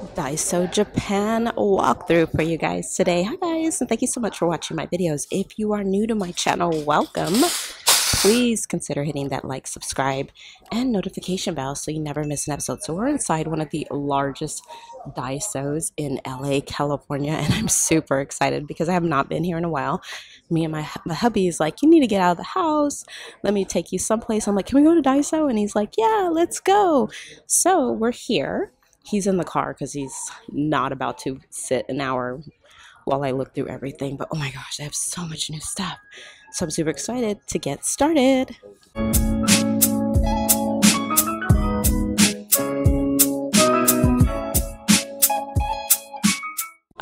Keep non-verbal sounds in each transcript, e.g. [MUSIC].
Daiso Japan walkthrough for you guys today. Hi guys, and thank you so much for watching my videos. If you are new to my channel, welcome. Please consider hitting that like, subscribe, and notification bell so you never miss an episode. So we're inside one of the largest Daisos in LA, California, and I'm super excited because I have not been here in a while. Me and my, my hubby is like, you need to get out of the house. Let me take you someplace. I'm like, can we go to Daiso? And he's like, yeah, let's go. So we're here he's in the car because he's not about to sit an hour while I look through everything. But oh my gosh, I have so much new stuff. So I'm super excited to get started.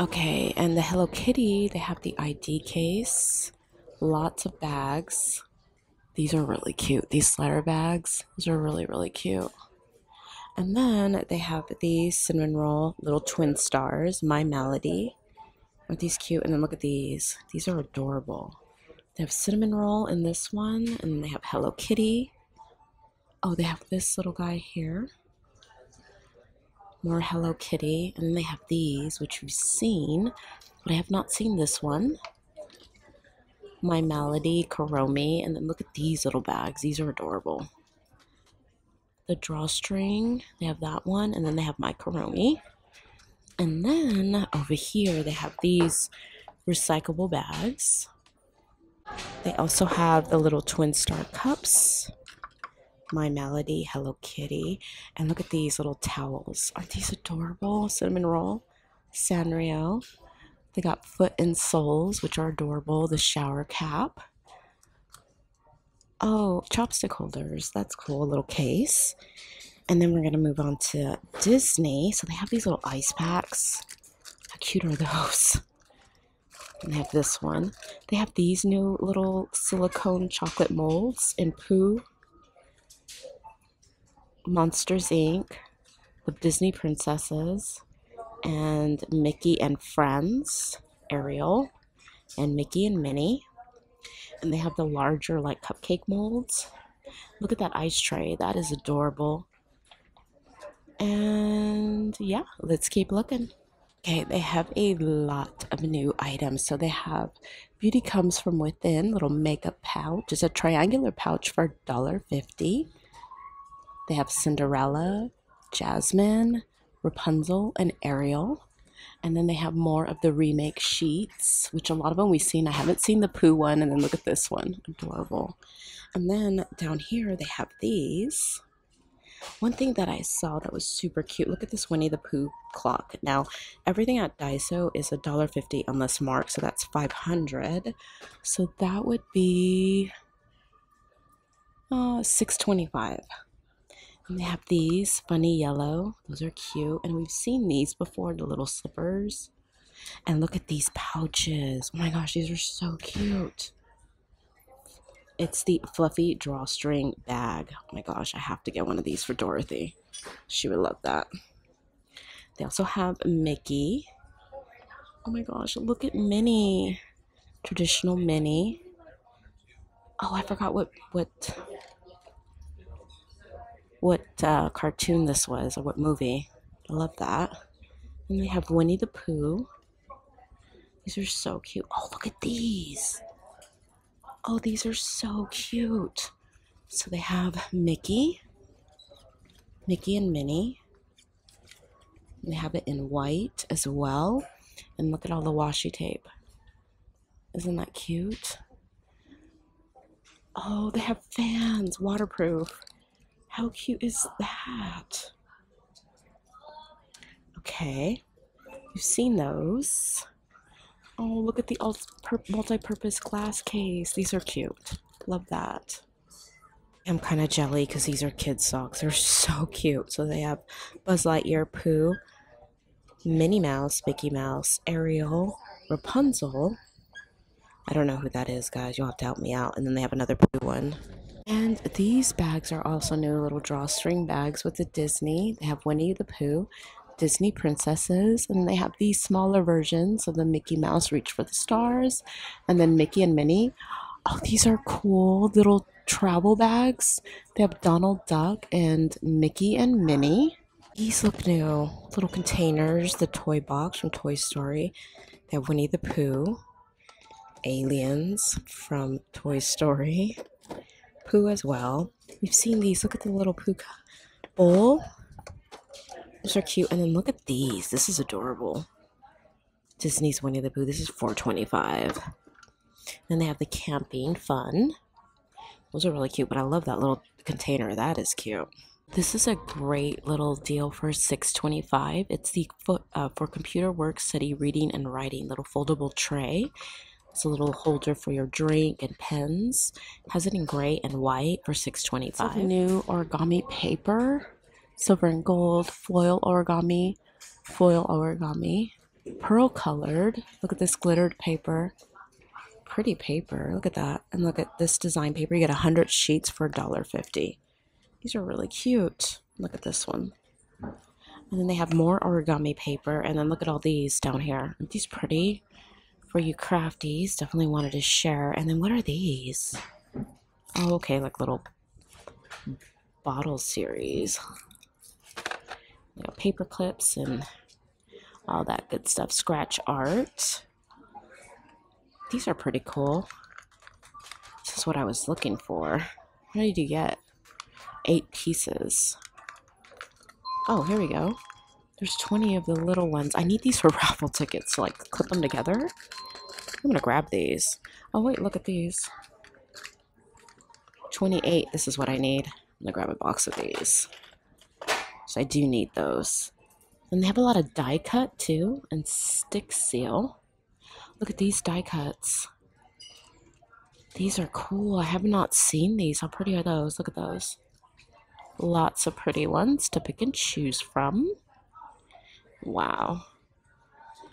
Okay, and the Hello Kitty, they have the ID case, lots of bags. These are really cute. These slider bags, these are really, really cute. And then they have these Cinnamoroll little twin stars, My Melody. Aren't these cute? And then look at these. These are adorable. They have Cinnamoroll in this one, and they have Hello Kitty. Oh, they have this little guy here. More Hello Kitty. And then they have these, which we've seen, but I have not seen this one. My Melody, Kuromi. And then look at these little bags. These are adorable the drawstring. They have that one, and then they have my Kuromi. And then over here, they have these recyclable bags. They also have the little twin star cups. My Melody, Hello Kitty. And look at these little towels. Aren't these adorable? Cinnamoroll, Sanrio. They got foot and soles, which are adorable. The shower cap. Oh, chopstick holders. That's cool. A little case. And then we're going to move on to Disney. So they have these little ice packs. How cute are those? [LAUGHS] And they have this one. They have these new little silicone chocolate molds in Pooh, Monsters Inc., the Disney Princesses, and Mickey and Friends, Ariel, and Mickey and Minnie and they have the larger like cupcake molds. Look at that ice tray. That is adorable. And yeah, let's keep looking. Okay, they have a lot of new items. So they have Beauty Comes From Within, little makeup pouch. It's a triangular pouch for $1.50. They have Cinderella, Jasmine, Rapunzel, and Ariel. And then they have more of the remake sheets, which a lot of them we've seen. I haven't seen the Pooh one. And then look at this one. Adorable. And then down here, they have these. One thing that I saw that was super cute, look at this Winnie the Pooh clock. Now, everything at Daiso is $1.50 on this mark, so that's 500 So that would be uh, 625 they have these funny yellow. Those are cute. And we've seen these before, the little slippers. And look at these pouches. Oh my gosh, these are so cute. It's the fluffy drawstring bag. Oh my gosh, I have to get one of these for Dorothy. She would love that. They also have Mickey. Oh my gosh, look at Minnie. Traditional Minnie. Oh, I forgot what what what uh, cartoon this was or what movie. I love that. And they have Winnie the Pooh. These are so cute. Oh, look at these. Oh, these are so cute. So they have Mickey, Mickey and Minnie. They have it in white as well. And look at all the washi tape. Isn't that cute? Oh, they have fans, waterproof. How cute is that? Okay, you've seen those. Oh, look at the multi-purpose glass case. These are cute. Love that. I'm kind of jelly because these are kids' socks. They're so cute. So they have Buzz Lightyear, Pooh, Minnie Mouse, Mickey Mouse, Ariel, Rapunzel. I don't know who that is, guys. You'll have to help me out. And then they have another Pooh one. And these bags are also new little drawstring bags with the Disney. They have Winnie the Pooh, Disney princesses, and they have these smaller versions of the Mickey Mouse Reach for the Stars, and then Mickey and Minnie. Oh, these are cool little travel bags. They have Donald Duck and Mickey and Minnie. These look new. Little containers, the toy box from Toy Story. They have Winnie the Pooh, Aliens from Toy Story, Pooh as well. We've seen these. Look at the little Pooh bowl. Those are cute. And then look at these. This is adorable. Disney's Winnie the Pooh. This is 425. Then they have the camping fun. Those are really cute, but I love that little container. That is cute. This is a great little deal for 625. It's the uh, for computer work, study, reading, and writing little foldable tray. It's a little holder for your drink and pens. Has it in gray and white for 625. New origami paper, silver and gold, foil origami, foil origami, pearl colored. Look at this glittered paper. Pretty paper. Look at that. And look at this design paper. You get 100 sheets for $1.50. These are really cute. Look at this one. And then they have more origami paper. And then look at all these down here. Aren't these pretty? For you crafties, definitely wanted to share. And then what are these? Oh, okay, like little bottle series. You know, paper clips and all that good stuff. Scratch art. These are pretty cool. This is what I was looking for. What did you get? eight pieces. Oh, here we go. There's 20 of the little ones. I need these for [LAUGHS] raffle tickets to like clip them together. I'm gonna grab these. Oh wait, look at these. 28, this is what I need. I'm gonna grab a box of these. So I do need those. And they have a lot of die cut too, and stick seal. Look at these die cuts. These are cool. I have not seen these. How pretty are those? Look at those. Lots of pretty ones to pick and choose from. Wow.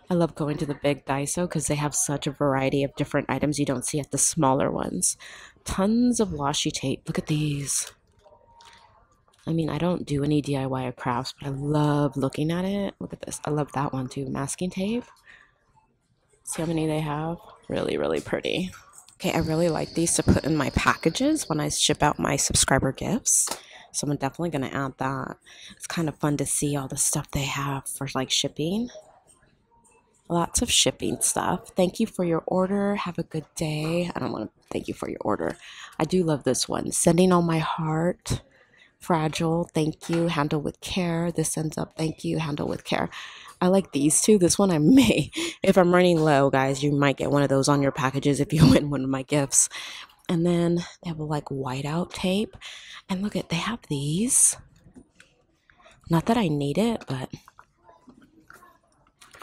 I love going to the big Daiso because they have such a variety of different items you don't see at the smaller ones. Tons of washi tape. Look at these. I mean, I don't do any DIY or crafts, but I love looking at it. Look at this. I love that one too. Masking tape. See how many they have? Really, really pretty. Okay, I really like these to put in my packages when I ship out my subscriber gifts. So I'm definitely going to add that. It's kind of fun to see all the stuff they have for like shipping. Lots of shipping stuff. Thank you for your order. Have a good day. I don't want to thank you for your order. I do love this one. Sending all my heart. Fragile. Thank you. Handle with care. This ends up. Thank you. Handle with care. I like these two. This one I may. [LAUGHS] If I'm running low, guys, you might get one of those on your packages if you [LAUGHS] win one of my gifts and then they have a like whiteout tape and look at they have these not that i need it but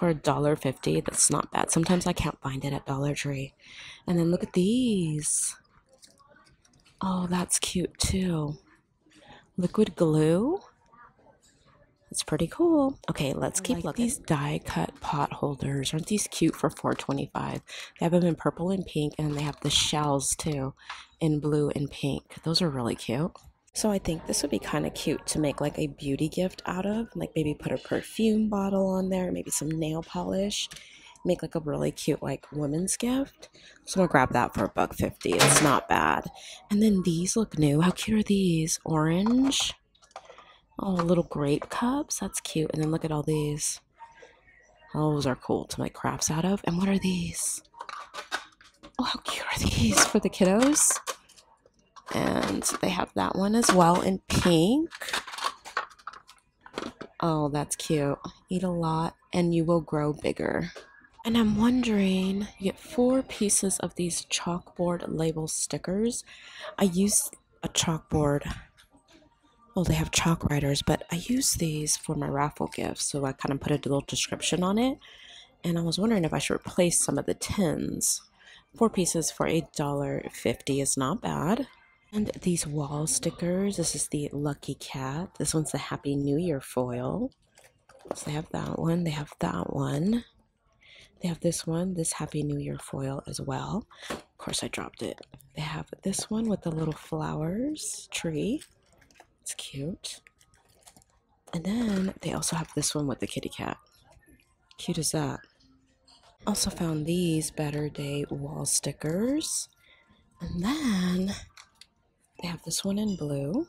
for a dollar fifty that's not bad sometimes i can't find it at dollar tree and then look at these oh that's cute too liquid glue it's pretty cool. Okay, let's keep like looking. These die cut pot holders. Aren't these cute for 425? They have them in purple and pink, and they have the shells too in blue and pink. Those are really cute. So I think this would be kind of cute to make like a beauty gift out of. Like maybe put a perfume bottle on there, maybe some nail polish. Make like a really cute like women's gift. So I'm gonna grab that for a buck fifty. It's not bad. And then these look new. How cute are these? Orange Oh, little grape cups. That's cute. And then look at all these. Those are cool to make crafts out of. And what are these? Oh, how cute are these for the kiddos? And they have that one as well in pink. Oh, that's cute. Eat a lot and you will grow bigger. And I'm wondering, you get four pieces of these chalkboard label stickers. I use a chalkboard well, they have chalk writers, but I use these for my raffle gifts, so I kind of put a little description on it. And I was wondering if I should replace some of the tins. Four pieces for a dollar fifty is not bad. And these wall stickers. This is the Lucky Cat. This one's the Happy New Year foil. So they have that one. They have that one. They have this one, this Happy New Year foil as well. Of course, I dropped it. They have this one with the little flowers tree. It's cute. And then they also have this one with the kitty cat. Cute as that. Also found these Better Day wall stickers. And then they have this one in blue.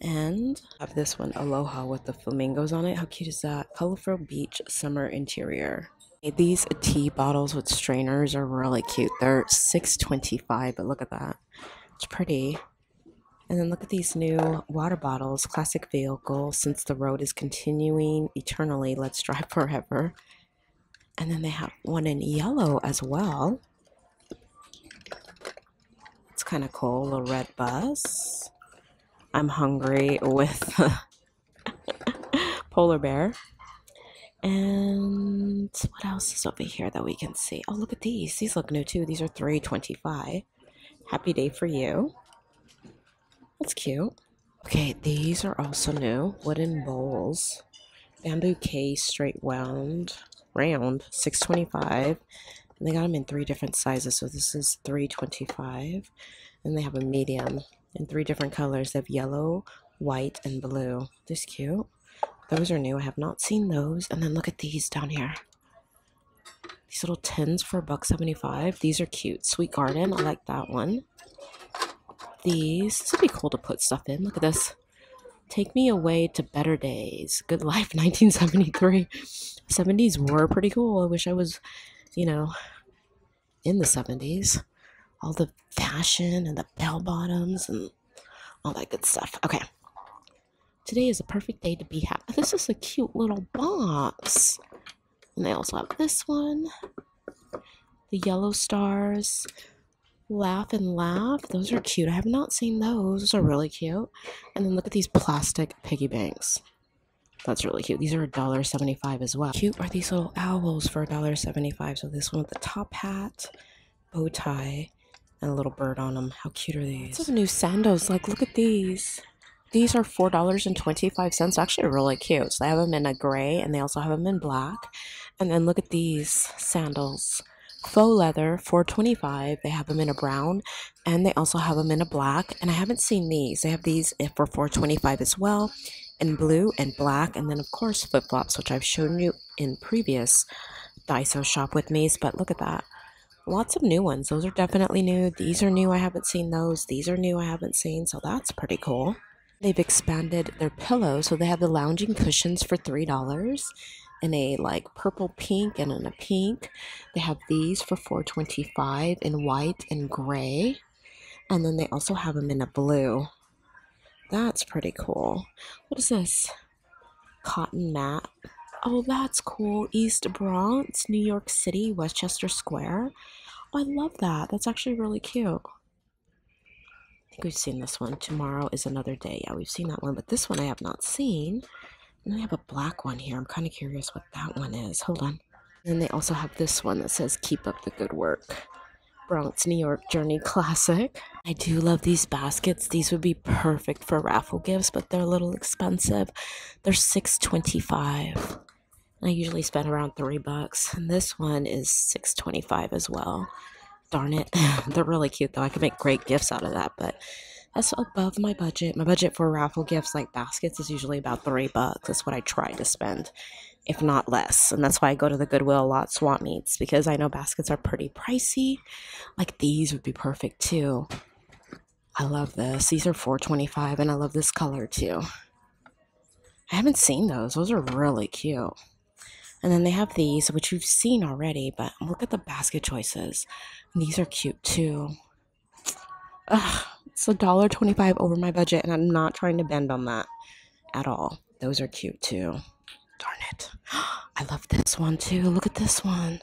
And I have this one, Aloha, with the flamingos on it. How cute is that? Colorful beach summer interior. These tea bottles with strainers are really cute. They're six twenty-five, but look at that. It's pretty. And then look at these new water bottles, classic vehicle, since the road is continuing eternally, let's drive [LAUGHS] forever. And then they have one in yellow as well. Kind of cool, little red bus. I'm hungry with [LAUGHS] polar bear. And what else is over here that we can see? Oh, look at these. These look new too. These are 325. Happy day for you. That's cute. Okay, these are also new. Wooden bowls. Bamboo case, straight wound, round, 625. And they got them in three different sizes. So this is 325. And they have a medium in three different colors. They have yellow, white, and blue. This cute. Those are new. I have not seen those. And then look at these down here. These little tins for a buck seventy-five. These are cute. Sweet Garden. I like that one. These. This would be cool to put stuff in. Look at this. Take me away to better days. Good life, [LAUGHS] 1973. 70s were pretty cool. I wish I was, you know, in the 70s. All the fashion and the bell bottoms and all that good stuff. Okay. Today is a perfect day to be happy. This is a cute little box. And they also have this one. The yellow stars. Laugh and Laugh. Those are cute. I have not seen those. Those are really cute. And then look at these plastic piggy banks. That's really cute. These are $1.75 as well. Cute are these little owls for $1.75. So this one with the top hat, bow tie, and a little bird on them. How cute are these? Some new sandals. Like, look at these. These are $4.25. Actually, really cute. So they have them in a gray and they also have them in black. And then look at these sandals. Faux leather, 425. They have them in a brown and they also have them in a black. And I haven't seen these. They have these for 425 as well in blue and black. And then, of course, flip flops, which I've shown you in previous Daiso shop with me's. But look at that. Lots of new ones. Those are definitely new. These are new. I haven't seen those. These are new. I haven't seen. So that's pretty cool. They've expanded their pillows, so they have the lounging cushions for three dollars in a like purple pink and in a pink. They have these for four twenty five in white and gray, and then they also have them in a blue. That's pretty cool. What is this? Cotton mat. Oh, that's cool. East Bronx, New York City, Westchester Square. Oh, I love that. That's actually really cute I think we've seen this one. Tomorrow is another day. Yeah, we've seen that one, but this one I have not seen. And I have a black one here. I'm kind of curious what that one is. Hold on. And they also have this one that says Keep Up the Good Work. Bronx, New York Journey Classic. I do love these baskets. These would be perfect for raffle gifts, but they're a little expensive. They're six twenty-five. I usually spend around three bucks. And this one is six twenty-five as well. Darn it. [LAUGHS] They're really cute though. I could make great gifts out of that, but that's above my budget. My budget for raffle gifts like baskets is usually about three bucks. That's what I try to spend, if not less. And that's why I go to the Goodwill a lot, swap meets, because I know baskets are pretty pricey. Like these would be perfect too. I love this. These are 425 and I love this color too. I haven't seen those. Those are really cute. And then they have these, which you've seen already, but look at the basket choices. These are cute too. Ugh, it's a dollar twenty-five over my budget, and I'm not trying to bend on that at all. Those are cute too. Darn it. [GASPS] I love this one too. Look at this one.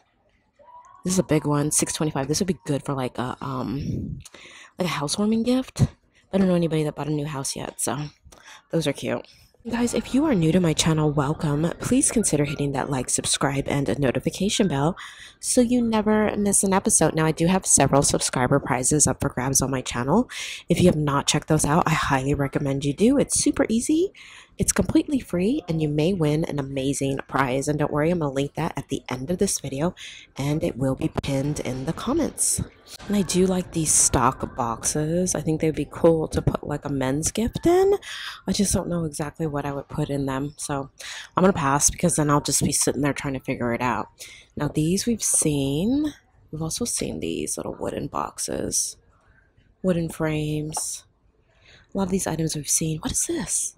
This is a big one, six twenty-five. This would be good for like a um like a housewarming gift. I don't know anybody that bought a new house yet, so those are cute. Guys, if you are new to my channel, welcome. Please consider hitting that like, subscribe, and a notification bell so you never miss an episode. Now, I do have several subscriber prizes up for grabs on my channel. If you have not checked those out, I highly recommend you do. It's super easy, it's completely free, and you may win an amazing prize. And don't worry, I'm going to link that at the end of this video, and it will be pinned in the comments. And I do like these stock boxes. I think they'd be cool to put like a men's gift in. I just don't know exactly what I would put in them. So I'm going to pass because then I'll just be sitting there trying to figure it out. Now these we've seen. We've also seen these little wooden boxes. Wooden frames. A lot of these items we've seen. What is this?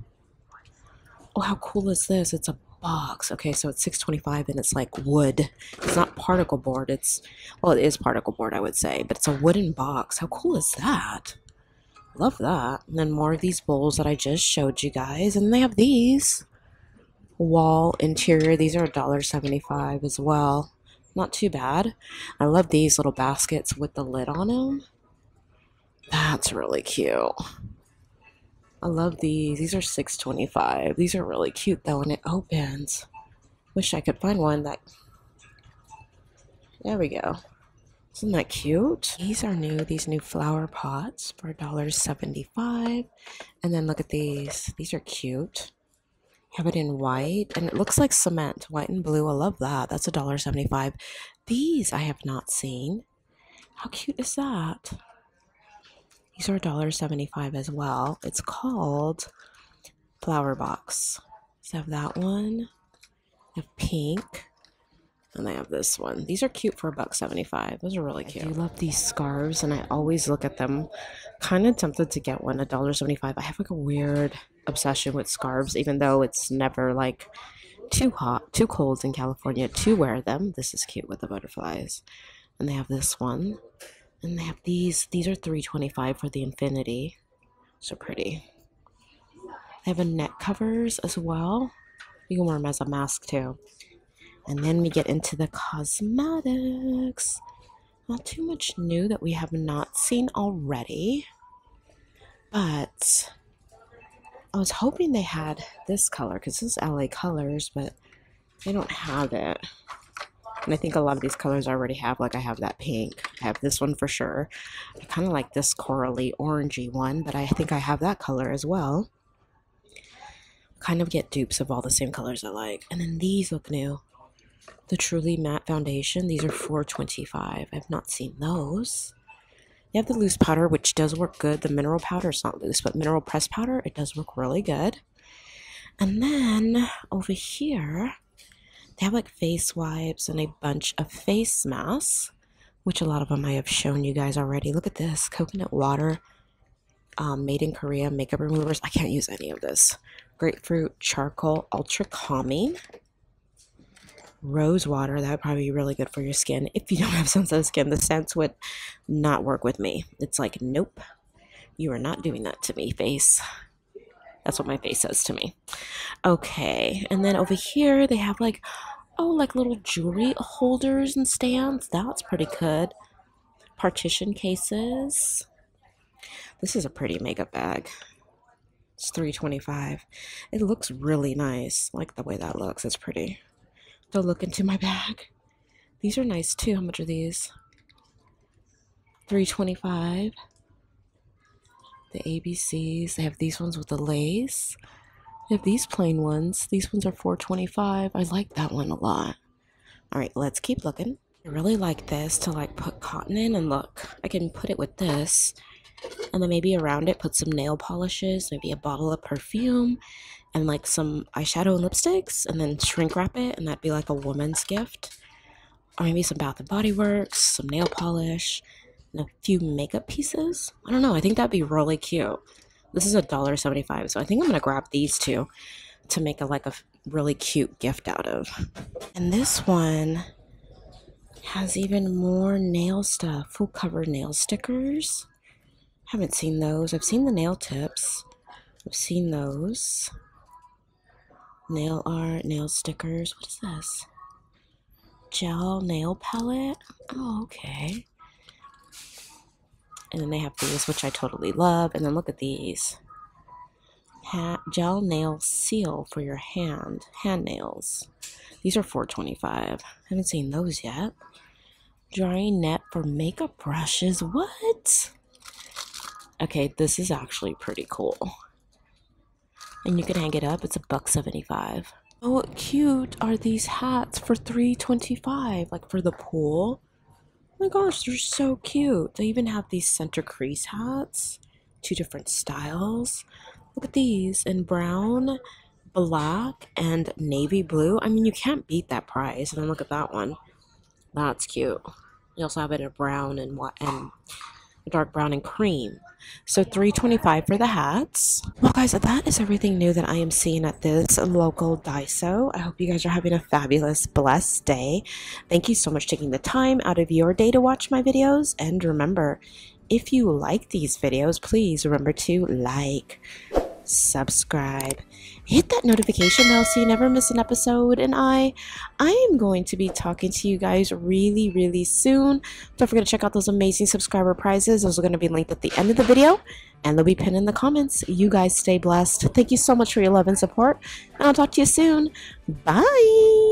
Oh, how cool is this? It's a box. Okay, so it's 625 and it's like wood. It's not particle board. It's well, it is particle board, I would say, but it's a wooden box. How cool is that? Love that. And then more of these bowls that I just showed you guys, and they have these wall interior. These are $1.75 as well. Not too bad. I love these little baskets with the lid on them. That's really cute. I love these. These are 625. These are really cute though and it opens. Wish I could find one that There we go. Isn't that cute? These are new, these new flower pots for $1.75. And then look at these. These are cute. Have it in white and it looks like cement, white and blue. I love that. That's $1.75. These I have not seen. How cute is that? These are $1.75 as well. It's called Flower Box. So I have that one. I have pink. And I have this one. These are cute for a buck seventy-five. Those are really cute. I love these scarves, and I always look at them. Kind of tempted to get one, a dollar seventy-five. I have like a weird obsession with scarves, even though it's never like too hot, too cold in California to wear them. This is cute with the butterflies, and they have this one. And they have these. These are three twenty-five for the infinity. So pretty. They have a neck covers as well. You can wear them as a mask too. And then we get into the cosmetics. Not too much new that we have not seen already. But I was hoping they had this color because this is LA colors, but they don't have it. And I think a lot of these colors I already have. Like I have that pink. I have this one for sure. I kind of like this corally orangey one, but I think I have that color as well. Kind of get dupes of all the same colors I like. And then these look new. The Truly Matte Foundation. These are 425. I've not seen those. You have the loose powder, which does work good. The mineral powder is not loose, but mineral press powder, it does work really good. And then over here, they have like face wipes and a bunch of face masks, which a lot of them I have shown you guys already. Look at this coconut water, um, made in Korea makeup removers. I can't use any of this. Grapefruit charcoal ultra calming. Rose water, that would probably be really good for your skin. If you don't have [LAUGHS] sensitive skin, the scents would not work with me. It's like, nope, you are not doing that to me, face. That's what my face says to me. Okay, and then over here they have like, oh, like little jewelry holders and stands. That's pretty good. Partition cases. This is a pretty makeup bag. It's 325. It looks really nice. Like the way that looks. It's pretty. Don't look into my bag. These are nice too. How much are these? 325 the ABCs. They have these ones with the lace. They have these plain ones. These ones are 425. I like that one a lot. All right, let's keep looking. I really like this to like put cotton in and look. I can put it with this and then maybe around it put some nail polishes, maybe a bottle of perfume and like some eyeshadow and lipsticks and then shrink wrap it and that'd be like a woman's gift. Or maybe some Bath and Body Works, some nail polish, and a few makeup pieces. I don't know. I think that'd be really cute. This is a dollar seventy-five, so I think I'm gonna grab these two to make a like a really cute gift out of. And this one has even more nail stuff, full cover nail stickers. Haven't seen those. I've seen the nail tips. I've seen those. Nail art, nail stickers. What is this? Gel nail palette. Oh, okay. And then they have these, which I totally love. And then look at these. Ha- gel nail seal for your hand. Hand nails. These are 425. Haven't seen those yet. Drying net for makeup brushes. What? Okay, this is actually pretty cool. And you can hang it up. It's a buck 75. Oh, cute are these hats for 325 like for the pool my gosh, they're so cute. They even have these center crease hats, two different styles. Look at these in brown, black, and navy blue. I mean, you can't beat that price. And then look at that one. That's cute. You also have it in brown and what and dark brown and cream. So 325 for the hats. Well guys, that is everything new that I am seeing at this local Daiso. I hope you guys are having a fabulous, blessed day. Thank you so much taking the time out of your day to watch my videos. And remember, if you like these videos, please remember to like, subscribe, hit that notification bell so you never miss an episode. And I, I am going to be talking to you guys really, really soon. Don't forget to check out those amazing subscriber prizes. Those are going to be linked at the end of the video and they'll be pinned in the comments. You guys stay blessed. Thank you so much for your love and support. And I'll talk to you soon. Bye.